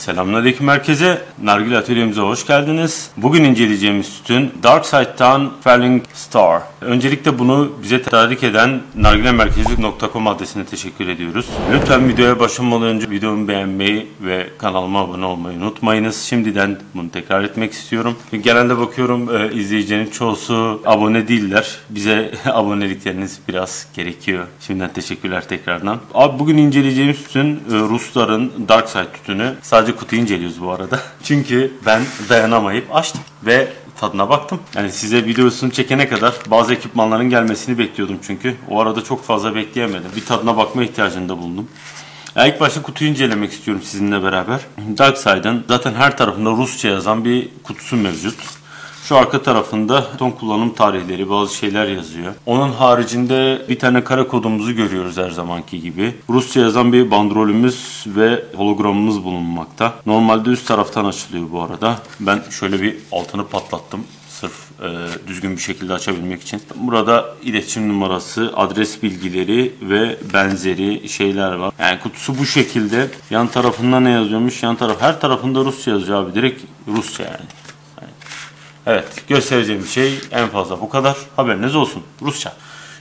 Selamünaleyküm herkese. Nargile atölyemize hoş geldiniz. Bugün inceleyeceğimiz sütün Dark Side'dan Falling Star. Öncelikle bunu bize tedarik eden nargilemerkezi.com adresine teşekkür ediyoruz. Lütfen videoya başlamadan önce videomu beğenmeyi ve kanalıma abone olmayı unutmayınız. Şimdiden bunu tekrar etmek istiyorum. Genelde bakıyorum e, izleyicilerin çoğusu abone değiller. Bize abonelikleriniz biraz gerekiyor. Şimdiden teşekkürler tekrardan. Abi bugün inceleyeceğimiz sütün e, Rusların Dark Side tütünü. Sadece kutuyu inceliyoruz bu arada. Çünkü ben dayanamayıp açtım ve tadına baktım. Yani size videosunu çekene kadar bazı ekipmanların gelmesini bekliyordum çünkü. O arada çok fazla bekleyemedim. Bir tadına bakma ihtiyacında bulundum. Ya ilk başta kutuyu incelemek istiyorum sizinle beraber. Dark Side'ın zaten her tarafında Rusça yazan bir kutusu mevcut. Şu arka tarafında son kullanım tarihleri, bazı şeyler yazıyor. Onun haricinde bir tane kara kodumuzu görüyoruz her zamanki gibi. Rusça yazan bir bandrolümüz ve hologramımız bulunmakta. Normalde üst taraftan açılıyor bu arada. Ben şöyle bir altını patlattım sırf e, düzgün bir şekilde açabilmek için. Burada iletişim numarası, adres bilgileri ve benzeri şeyler var. Yani kutusu bu şekilde. Yan tarafında ne yazıyormuş? Yan taraf her tarafında Rusça yazıyor abi. Direkt Rusça yani. Evet göstereceğim şey en fazla bu kadar. Haberiniz olsun. Rusça.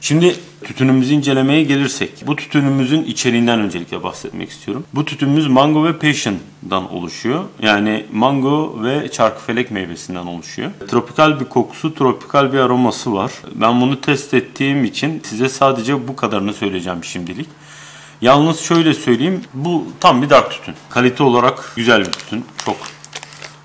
Şimdi tütünümüzü incelemeye gelirsek. Bu tütünümüzün içeriğinden öncelikle bahsetmek istiyorum. Bu tütünümüz mango ve passion'dan oluşuyor. Yani mango ve çarkıfelek meyvesinden oluşuyor. Tropikal bir kokusu, tropikal bir aroması var. Ben bunu test ettiğim için size sadece bu kadarını söyleyeceğim şimdilik. Yalnız şöyle söyleyeyim, bu tam bir dark tütün. Kalite olarak güzel bir tütün. Çok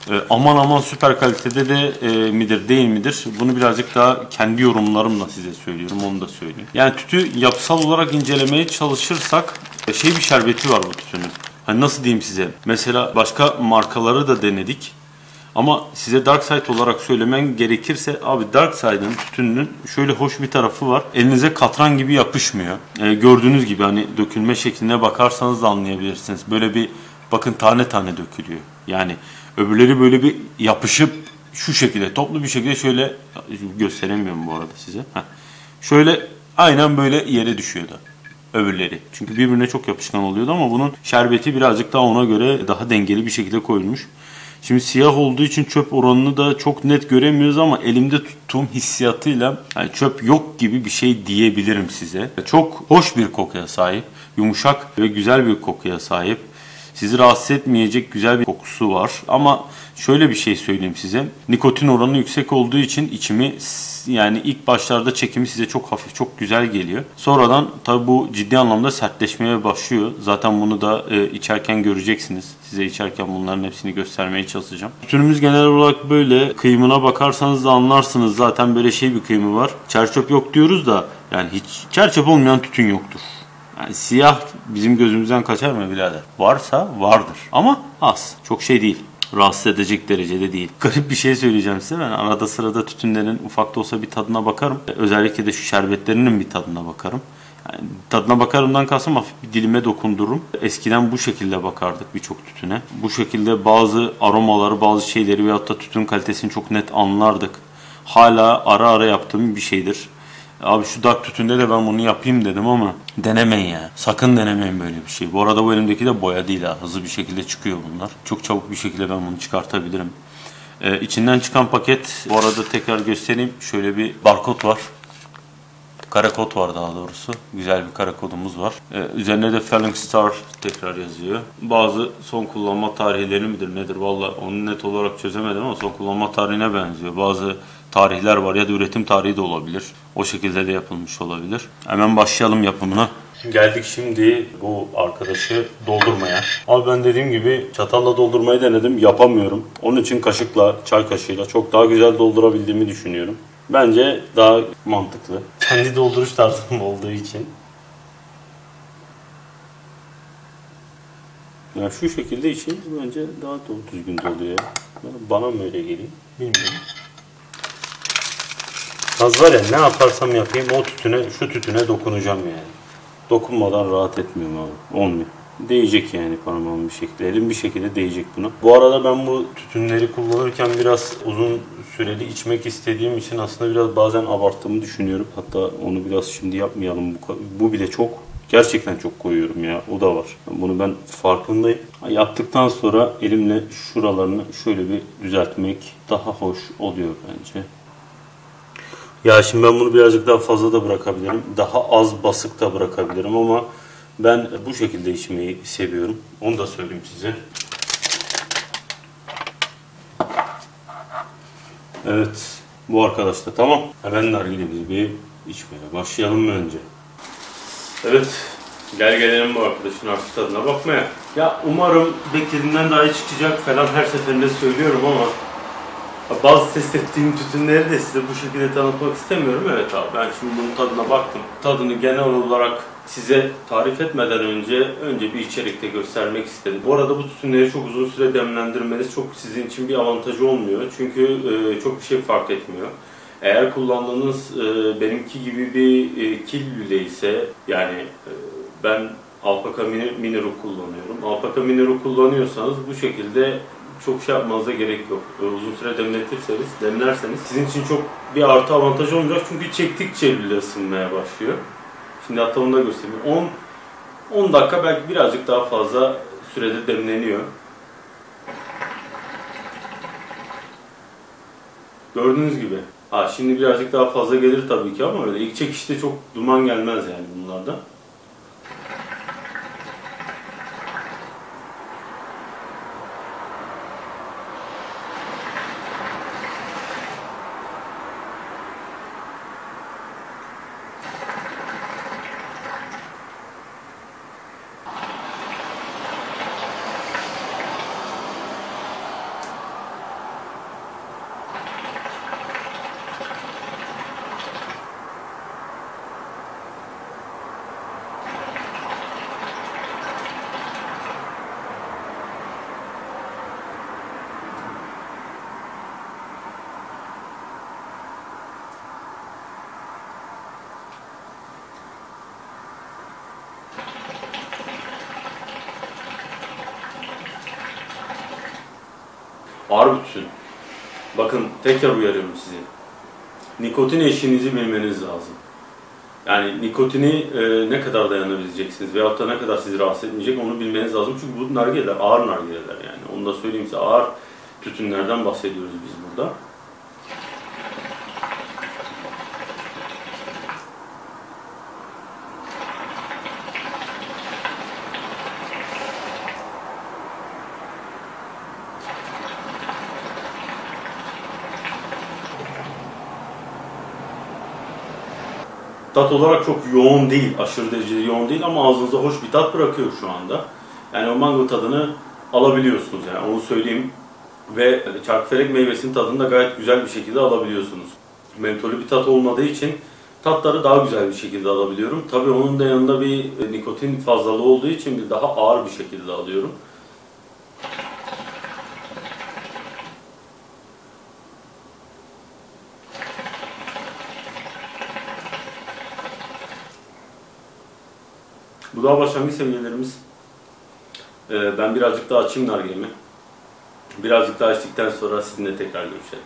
e, aman aman süper kalitede de e, midir değil midir? Bunu birazcık daha kendi yorumlarımla size söylüyorum. Onu da söyleyeyim. Yani tütü yapısal olarak incelemeye çalışırsak e, şey bir şerbeti var bu tütünün. Hani nasıl diyeyim size? Mesela başka markaları da denedik. Ama size Dark Side olarak söylemen gerekirse abi Dark Side'ın tütününün şöyle hoş bir tarafı var. Elinize katran gibi yapışmıyor. E, gördüğünüz gibi hani dökülme şekline bakarsanız da anlayabilirsiniz. Böyle bir bakın tane tane dökülüyor. Yani Öbürleri böyle bir yapışıp şu şekilde toplu bir şekilde şöyle gösteremiyorum bu arada size. Heh. Şöyle aynen böyle yere düşüyordu öbürleri. Çünkü birbirine çok yapışkan oluyordu ama bunun şerbeti birazcık daha ona göre daha dengeli bir şekilde koyulmuş. Şimdi siyah olduğu için çöp oranını da çok net göremiyoruz ama elimde tuttuğum hissiyatıyla yani çöp yok gibi bir şey diyebilirim size. Çok hoş bir kokuya sahip, yumuşak ve güzel bir kokuya sahip. Sizi rahatsız etmeyecek güzel bir kokusu var. Ama şöyle bir şey söyleyeyim size. Nikotin oranı yüksek olduğu için içimi yani ilk başlarda çekimi size çok hafif, çok güzel geliyor. Sonradan tabi bu ciddi anlamda sertleşmeye başlıyor. Zaten bunu da e, içerken göreceksiniz. Size içerken bunların hepsini göstermeye çalışacağım. Tütünümüz genel olarak böyle. Kıyımına bakarsanız da anlarsınız. Zaten böyle şey bir kıyımı var. Çerçöp yok diyoruz da yani hiç çerçöp olmayan tütün yoktur. Yani siyah bizim gözümüzden kaçar mı birader? Varsa vardır. Ama az. Çok şey değil rahatsız edecek derecede değil. Garip bir şey söyleyeceğim size. Ben arada sırada tütünlerin ufak da olsa bir tadına bakarım. Özellikle de şu şerbetlerinin bir tadına bakarım. Yani tadına bakarımdan kalsam hafif bir dilime dokundururum. Eskiden bu şekilde bakardık birçok tütüne. Bu şekilde bazı aromaları, bazı şeyleri veyahut da tütün kalitesini çok net anlardık. Hala ara ara yaptığım bir şeydir. Abi şu dark tütünde de ben bunu yapayım dedim ama denemeyin ya. Sakın denemeyin böyle bir şey. Bu arada bu elimdeki de boya değil ha. Hızlı bir şekilde çıkıyor bunlar. Çok çabuk bir şekilde ben bunu çıkartabilirim. Ee, içinden çıkan paket bu arada tekrar göstereyim. Şöyle bir barkod var. Kara kod var daha doğrusu. Güzel bir kara kodumuz var. Ee, üzerine de Falling Star tekrar yazıyor. Bazı son kullanma tarihleri midir nedir? Valla onu net olarak çözemedim ama son kullanma tarihine benziyor. Bazı tarihler var ya da üretim tarihi de olabilir. O şekilde de yapılmış olabilir. Hemen başlayalım yapımına. Geldik şimdi bu arkadaşı doldurmaya. Abi ben dediğim gibi çatalla doldurmayı denedim. Yapamıyorum. Onun için kaşıkla, çay kaşığıyla çok daha güzel doldurabildiğimi düşünüyorum. Bence daha mantıklı. Kendi dolduruş tarzım olduğu için. Ya şu şekilde için bence daha düzgün doluyor. Bana mı öyle geliyor? Bilmiyorum. Az var ya ne yaparsam yapayım o tütüne, şu tütüne dokunacağım yani. Dokunmadan rahat etmiyorum abi. Olmuyor. Değecek yani parmağım bir şekilde. Elim bir şekilde değecek buna. Bu arada ben bu tütünleri kullanırken biraz uzun süreli içmek istediğim için aslında biraz bazen abarttığımı düşünüyorum. Hatta onu biraz şimdi yapmayalım. Bu, bu bile çok Gerçekten çok koyuyorum ya. O da var. Bunu ben farkındayım. Yaptıktan sonra elimle şuralarını şöyle bir düzeltmek daha hoş oluyor bence. Ya şimdi ben bunu birazcık daha fazla da bırakabilirim. Daha az basık da bırakabilirim ama ben bu şekilde içmeyi seviyorum. Onu da söyleyeyim size. Evet. Bu arkadaş da tamam. Hemen nargilemizi bir içmeye başlayalım mı önce? Evet. Gel gelelim bu arkadaşın artık tadına bakmaya. Ya umarım beklediğimden daha iyi çıkacak falan her seferinde söylüyorum ama bazı test ettiğim tütünleri de size bu şekilde tanıtmak istemiyorum. Evet abi ben şimdi bunun tadına baktım. Tadını genel olarak size tarif etmeden önce önce bir içerikte göstermek istedim. Bu arada bu tütünleri çok uzun süre demlendirmeniz çok sizin için bir avantajı olmuyor. Çünkü e, çok bir şey fark etmiyor. Eğer kullandığınız e, benimki gibi bir e, kil lüle ise yani e, ben Alpaka Mini, Minero kullanıyorum. Alpaka Minero kullanıyorsanız bu şekilde çok şey yapmanıza gerek yok. E, uzun süre demletirseniz, demlerseniz sizin için çok bir artı avantaj olmayacak. Çünkü çektikçe lüle ısınmaya başlıyor. Şimdi hatta onu da göstereyim. 10 10 dakika belki birazcık daha fazla sürede demleniyor. Gördüğünüz gibi. Ha şimdi birazcık daha fazla gelir tabii ki ama öyle ilk çekişte çok duman gelmez yani bunlardan. Ağır bir tütün. Bakın tekrar uyarıyorum sizi. Nikotin eşiğinizi bilmeniz lazım. Yani nikotini e, ne kadar dayanabileceksiniz veyahut da ne kadar sizi rahatsız etmeyecek onu bilmeniz lazım. Çünkü bu nargileler ağır nargileler yani. Onu da söyleyeyim size ağır tütünlerden bahsediyoruz biz burada. Tat olarak çok yoğun değil, aşırı derecede yoğun değil ama ağzınıza hoş bir tat bırakıyor şu anda. Yani o mango tadını alabiliyorsunuz yani onu söyleyeyim. Ve çarkıfelek meyvesinin tadını da gayet güzel bir şekilde alabiliyorsunuz. Mentolü bir tat olmadığı için tatları daha güzel bir şekilde alabiliyorum. Tabii onun da yanında bir nikotin fazlalığı olduğu için bir daha ağır bir şekilde alıyorum. Bu daha başlangıç seviyelerimiz. Ee, ben birazcık daha açayım nargilemi. Birazcık daha içtikten sonra sizinle tekrar görüşelim.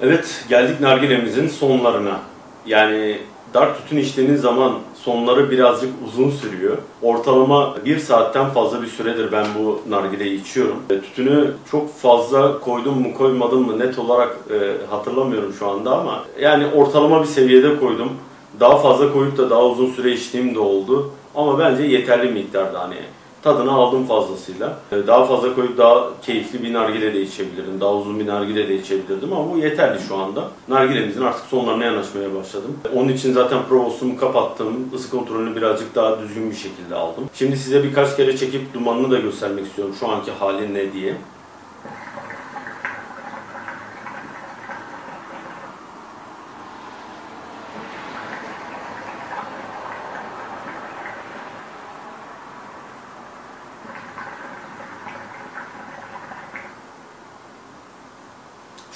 Evet, geldik nargilemizin sonlarına. Yani dark tütün içtiğiniz zaman sonları birazcık uzun sürüyor. Ortalama bir saatten fazla bir süredir ben bu nargileyi içiyorum. E, tütünü çok fazla koydum mu koymadım mı net olarak e, hatırlamıyorum şu anda ama yani ortalama bir seviyede koydum. Daha fazla koyup da daha uzun süre içtiğim de oldu. Ama bence yeterli miktarda hani tadını aldım fazlasıyla. Ee, Daha fazla koyup daha keyifli bir nargile de içebilirdim. Daha uzun bir nargile de içebilirdim ama bu yeterli şu anda. Nargilemizin artık sonlarına yanaşmaya başladım. Onun için zaten provostumu kapattım. Isı kontrolünü birazcık daha düzgün bir şekilde aldım. Şimdi size birkaç kere çekip dumanını da göstermek istiyorum. Şu anki hali ne diye.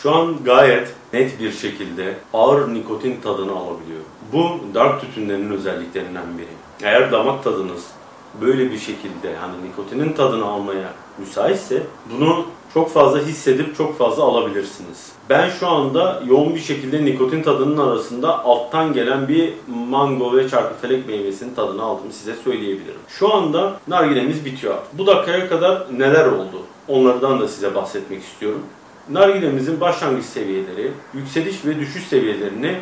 Şu an gayet net bir şekilde ağır nikotin tadını alabiliyorum. Bu dark tütünlerin özelliklerinden biri. Eğer damak tadınız böyle bir şekilde hani nikotinin tadını almaya müsaitse bunu çok fazla hissedip çok fazla alabilirsiniz. Ben şu anda yoğun bir şekilde nikotin tadının arasında alttan gelen bir mango ve çarkıfelek meyvesinin tadını aldım size söyleyebilirim. Şu anda nargilemiz bitiyor. Bu dakikaya kadar neler oldu? Onlardan da size bahsetmek istiyorum. Nargilemizin başlangıç seviyeleri, yükseliş ve düşüş seviyelerini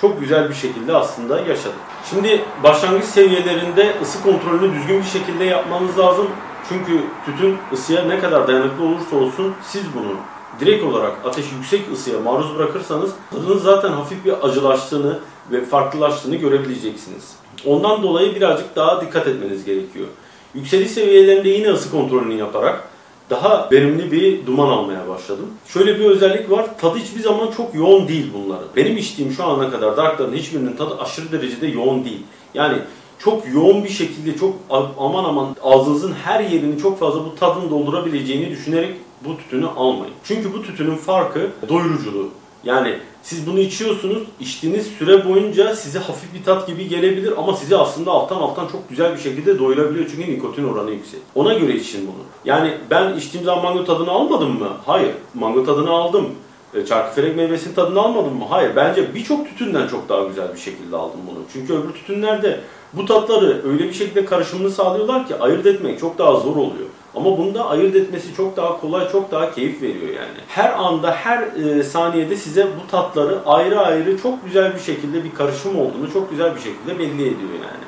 çok güzel bir şekilde aslında yaşadık. Şimdi başlangıç seviyelerinde ısı kontrolünü düzgün bir şekilde yapmanız lazım. Çünkü tütün ısıya ne kadar dayanıklı olursa olsun siz bunu direkt olarak ateşi yüksek ısıya maruz bırakırsanız tadının zaten hafif bir acılaştığını ve farklılaştığını görebileceksiniz. Ondan dolayı birazcık daha dikkat etmeniz gerekiyor. Yükseliş seviyelerinde yine ısı kontrolünü yaparak daha verimli bir duman almaya başladım. Şöyle bir özellik var. Tadı hiçbir zaman çok yoğun değil bunların. Benim içtiğim şu ana kadar Dark'ların hiçbirinin tadı aşırı derecede yoğun değil. Yani çok yoğun bir şekilde çok aman aman ağzınızın her yerini çok fazla bu tadın doldurabileceğini düşünerek bu tütünü almayın. Çünkü bu tütünün farkı doyuruculuğu. Yani siz bunu içiyorsunuz, içtiğiniz süre boyunca size hafif bir tat gibi gelebilir ama sizi aslında alttan alttan çok güzel bir şekilde doyurabiliyor çünkü nikotin oranı yüksek. Ona göre için bunu. Yani ben içtiğim zaman mango tadını almadım mı? Hayır. Mango tadını aldım. E, çarkıfelek meyvesinin tadını almadım mı? Hayır. Bence birçok tütünden çok daha güzel bir şekilde aldım bunu. Çünkü öbür tütünlerde bu tatları öyle bir şekilde karışımını sağlıyorlar ki ayırt etmek çok daha zor oluyor. Ama bunda ayırt etmesi çok daha kolay, çok daha keyif veriyor yani. Her anda, her e, saniyede size bu tatları ayrı ayrı çok güzel bir şekilde bir karışım olduğunu çok güzel bir şekilde belli ediyor yani.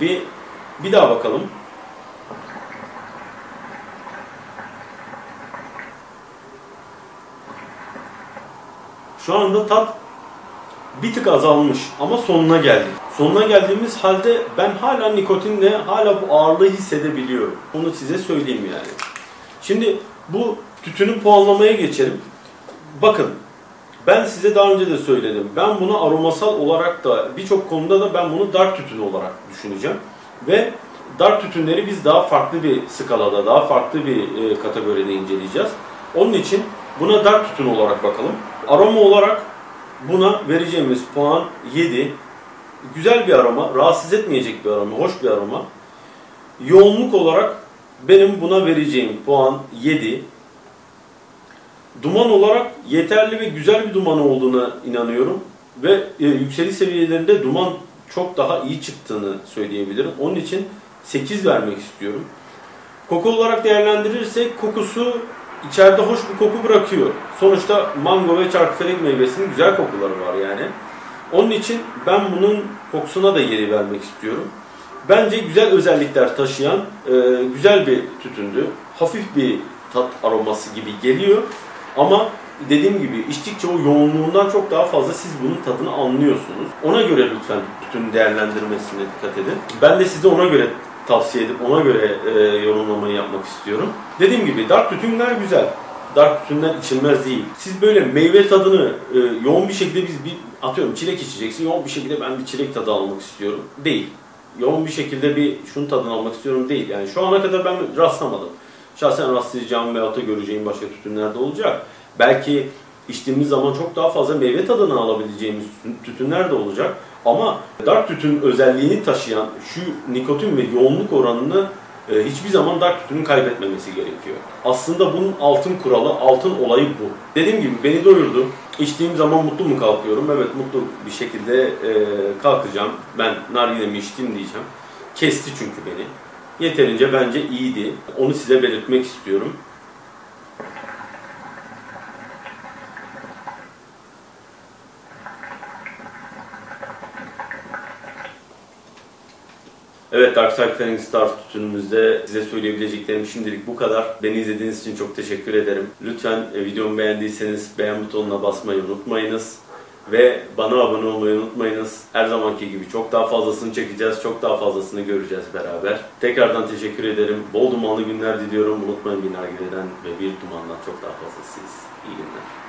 Bir, bir daha bakalım. Şu anda tat bir tık azalmış ama sonuna geldik. Sonuna geldiğimiz halde ben hala nikotinle hala bu ağırlığı hissedebiliyorum. Onu size söyleyeyim yani. Şimdi bu tütünü puanlamaya geçelim. Bakın ben size daha önce de söyledim. Ben bunu aromasal olarak da birçok konuda da ben bunu dark tütün olarak düşüneceğim. Ve dark tütünleri biz daha farklı bir skalada, daha farklı bir e, kategoride inceleyeceğiz. Onun için buna dark tütün olarak bakalım. Aroma olarak buna vereceğimiz puan 7. Güzel bir aroma, rahatsız etmeyecek bir aroma, hoş bir aroma. Yoğunluk olarak benim buna vereceğim puan 7. Duman olarak yeterli ve güzel bir duman olduğuna inanıyorum. Ve e, yükseliş seviyelerinde duman çok daha iyi çıktığını söyleyebilirim. Onun için 8 vermek istiyorum. Koku olarak değerlendirirsek kokusu içeride hoş bir koku bırakıyor. Sonuçta mango ve çarkıfelek meyvesinin güzel kokuları var yani. Onun için ben bunun kokusuna da yeri vermek istiyorum. Bence güzel özellikler taşıyan e, güzel bir tütündü. Hafif bir tat aroması gibi geliyor. Ama dediğim gibi içtikçe o yoğunluğundan çok daha fazla siz bunun tadını anlıyorsunuz. Ona göre lütfen tütün değerlendirmesine dikkat edin. Ben de size ona göre tavsiye edip ona göre e, yorumlamayı yapmak istiyorum. Dediğim gibi dark tütünler güzel. Dark tütünler içilmez değil. Siz böyle meyve tadını e, yoğun bir şekilde biz bir atıyorum çilek içeceksin. Yoğun bir şekilde ben bir çilek tadı almak istiyorum. Değil. Yoğun bir şekilde bir şunun tadını almak istiyorum değil. Yani şu ana kadar ben rastlamadım. Şahsen rastlayacağım veyahut da göreceğim başka tütünlerde olacak. Belki içtiğimiz zaman çok daha fazla meyve tadını alabileceğimiz tütünler de olacak. Ama dark tütün özelliğini taşıyan şu nikotin ve yoğunluk oranını e, hiçbir zaman dark tütünün kaybetmemesi gerekiyor. Aslında bunun altın kuralı, altın olayı bu. Dediğim gibi beni doyurdu. İçtiğim zaman mutlu mu kalkıyorum? Evet mutlu bir şekilde e, kalkacağım. Ben nargilemi içtim diyeceğim. Kesti çünkü beni. Yeterince bence iyiydi. Onu size belirtmek istiyorum. Evet Dark Side Flying Stars tütünümüzde size söyleyebileceklerim şimdilik bu kadar. Beni izlediğiniz için çok teşekkür ederim. Lütfen e, videomu beğendiyseniz beğen butonuna basmayı unutmayınız. Ve bana abone olmayı unutmayınız. Her zamanki gibi çok daha fazlasını çekeceğiz, çok daha fazlasını göreceğiz beraber. Tekrardan teşekkür ederim. Bol dumanlı günler diliyorum. Unutmayın bir nargileden ve bir dumandan çok daha fazlasıyız. İyi günler.